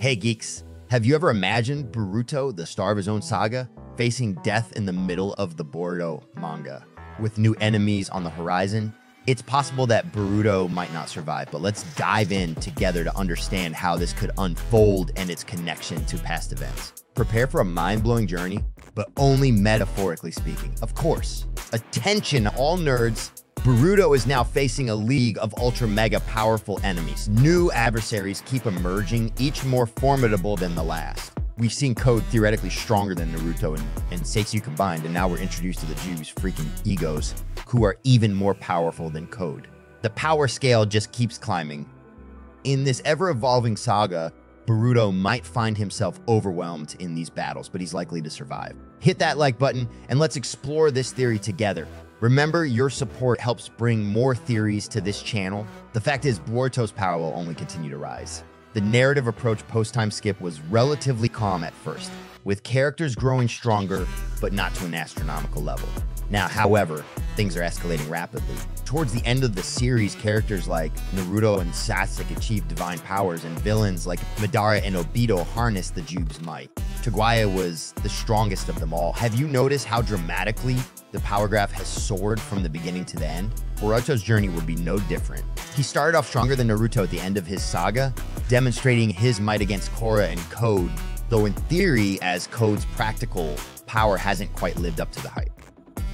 Hey geeks, have you ever imagined Boruto, the star of his own saga, facing death in the middle of the Boruto manga? With new enemies on the horizon, it's possible that Boruto might not survive, but let's dive in together to understand how this could unfold and its connection to past events. Prepare for a mind blowing journey, but only metaphorically speaking. Of course, attention, all nerds Boruto is now facing a league of ultra mega powerful enemies. New adversaries keep emerging, each more formidable than the last. We've seen Code theoretically stronger than Naruto and, and combined, and now we're introduced to the Jews' freaking egos, who are even more powerful than Code. The power scale just keeps climbing. In this ever evolving saga, Boruto might find himself overwhelmed in these battles, but he's likely to survive. Hit that like button and let's explore this theory together. Remember, your support helps bring more theories to this channel. The fact is, Boruto's power will only continue to rise. The narrative approach post time skip was relatively calm at first, with characters growing stronger, but not to an astronomical level. Now, however, things are escalating rapidly. Towards the end of the series, characters like Naruto and Sasuke achieved divine powers, and villains like Madara and Obito harnessed the Jube's might. Kaguya was the strongest of them all. Have you noticed how dramatically the power graph has soared from the beginning to the end. Boruto's journey would be no different. He started off stronger than Naruto at the end of his saga, demonstrating his might against Korra and Code, though in theory, as Code's practical power hasn't quite lived up to the hype.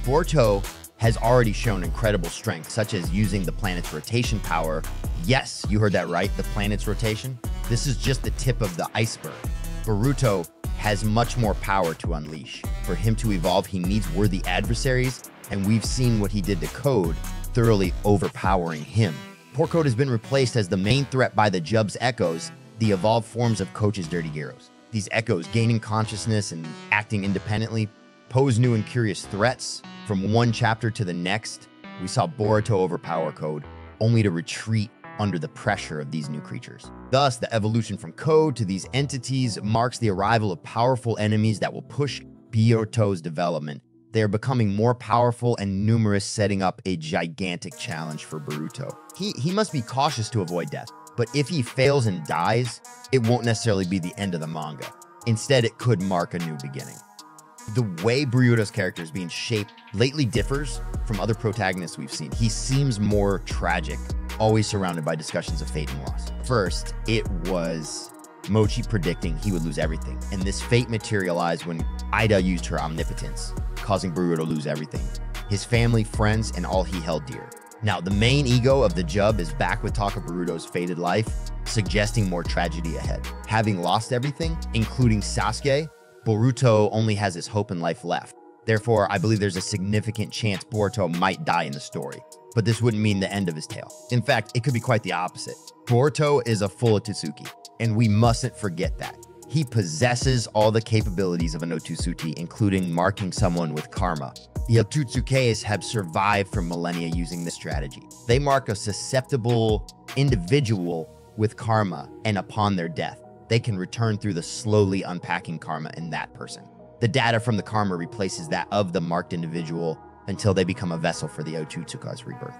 Boruto has already shown incredible strength, such as using the planet's rotation power. Yes, you heard that right, the planet's rotation. This is just the tip of the iceberg. Boruto has much more power to unleash. For him to evolve, he needs worthy adversaries, and we've seen what he did to Code, thoroughly overpowering him. Poor Code has been replaced as the main threat by the Jub's Echoes, the evolved forms of Coach's Dirty Gyros. These echoes, gaining consciousness and acting independently, pose new and curious threats. From one chapter to the next, we saw Boruto overpower Code, only to retreat under the pressure of these new creatures. Thus, the evolution from code to these entities marks the arrival of powerful enemies that will push Boruto's development. They are becoming more powerful and numerous, setting up a gigantic challenge for Boruto. He, he must be cautious to avoid death, but if he fails and dies, it won't necessarily be the end of the manga. Instead, it could mark a new beginning. The way Boruto's character is being shaped lately differs from other protagonists we've seen. He seems more tragic always surrounded by discussions of fate and loss. First, it was Mochi predicting he would lose everything, and this fate materialized when Ida used her omnipotence, causing Boruto to lose everything his family, friends, and all he held dear. Now, the main ego of the Jub is back with talk of Boruto's fated life, suggesting more tragedy ahead. Having lost everything, including Sasuke, Boruto only has his hope in life left. Therefore, I believe there's a significant chance Boruto might die in the story but this wouldn't mean the end of his tale. In fact, it could be quite the opposite. Boruto is a full Otsutsuki, and we mustn't forget that. He possesses all the capabilities of an Otsutsuki, including marking someone with karma. The Otsutsukis have survived for millennia using this strategy. They mark a susceptible individual with karma, and upon their death, they can return through the slowly unpacking karma in that person. The data from the karma replaces that of the marked individual until they become a vessel for the Otsutsuki's rebirth.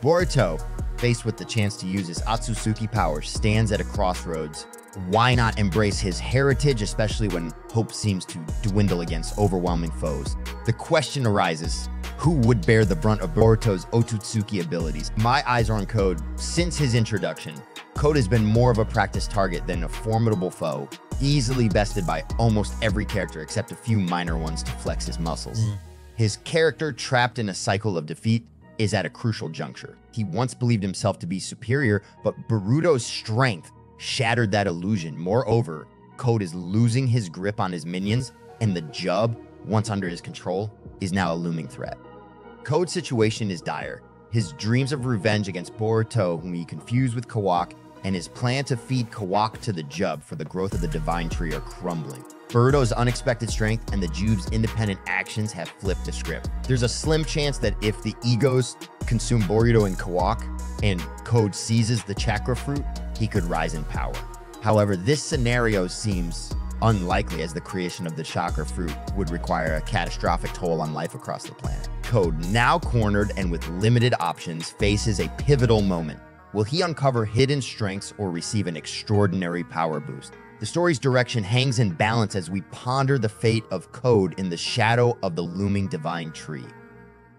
Boruto, faced with the chance to use his Otsutsuki power, stands at a crossroads. Why not embrace his heritage, especially when hope seems to dwindle against overwhelming foes? The question arises who would bear the brunt of Boruto's Otsutsuki abilities? My eyes are on Code. Since his introduction, Code has been more of a practice target than a formidable foe, easily bested by almost every character except a few minor ones to flex his muscles. Mm. His character, trapped in a cycle of defeat, is at a crucial juncture. He once believed himself to be superior, but Boruto's strength shattered that illusion. Moreover, Code is losing his grip on his minions, and the Jub, once under his control, is now a looming threat. Code's situation is dire. His dreams of revenge against Boruto, whom he confused with Kawaki, and his plan to feed Kawaki to the Jub for the growth of the Divine Tree are crumbling. Boruto's unexpected strength and the Jube's independent actions have flipped the script. There's a slim chance that if the egos consume Boruto and Kawaki and Code seizes the chakra fruit, he could rise in power. However, this scenario seems unlikely as the creation of the chakra fruit would require a catastrophic toll on life across the planet. Code, now cornered and with limited options, faces a pivotal moment Will he uncover hidden strengths or receive an extraordinary power boost? The story's direction hangs in balance as we ponder the fate of Code in the shadow of the looming divine tree.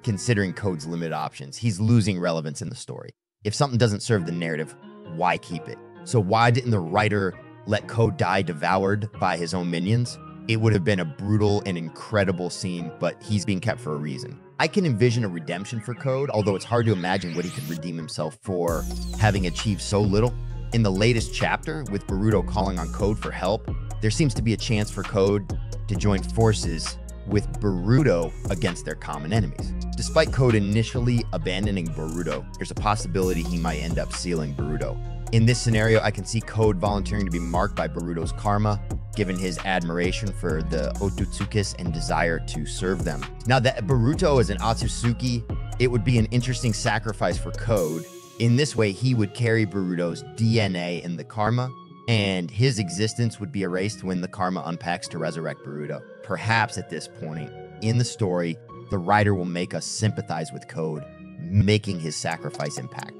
Considering Code's limited options, he's losing relevance in the story. If something doesn't serve the narrative, why keep it? So, why didn't the writer let Code die devoured by his own minions? It would have been a brutal and incredible scene, but he's being kept for a reason. I can envision a redemption for Code, although it's hard to imagine what he could redeem himself for having achieved so little. In the latest chapter, with Boruto calling on Code for help, there seems to be a chance for Code to join forces with Boruto against their common enemies. Despite Code initially abandoning Boruto, there's a possibility he might end up sealing Boruto. In this scenario, I can see Code volunteering to be marked by Boruto's karma, given his admiration for the Otsutsukis and desire to serve them. Now that Boruto is an Otsutsuki, it would be an interesting sacrifice for Code. In this way, he would carry Boruto's DNA in the karma, and his existence would be erased when the karma unpacks to resurrect Boruto. Perhaps at this point in the story, the writer will make us sympathize with Code, making his sacrifice impact.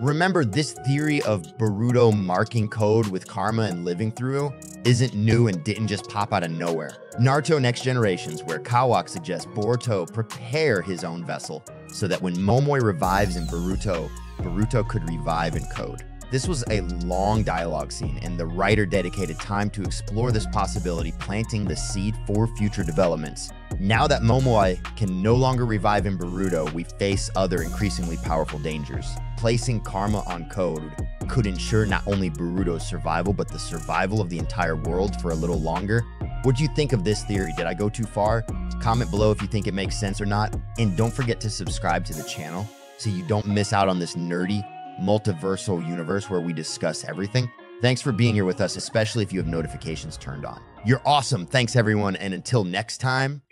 Remember, this theory of Boruto marking code with karma and living through isn't new and didn't just pop out of nowhere. Naruto Next Generations, where Kawaki suggests Boruto prepare his own vessel so that when Momoi revives in Boruto, Boruto could revive in code. This was a long dialogue scene, and the writer dedicated time to explore this possibility, planting the seed for future developments. Now that Momoi can no longer revive in Boruto, we face other increasingly powerful dangers. Placing karma on code could ensure not only Boruto's survival, but the survival of the entire world for a little longer. What do you think of this theory? Did I go too far? Comment below if you think it makes sense or not. And don't forget to subscribe to the channel so you don't miss out on this nerdy multiversal universe where we discuss everything. Thanks for being here with us, especially if you have notifications turned on. You're awesome. Thanks, everyone. And until next time,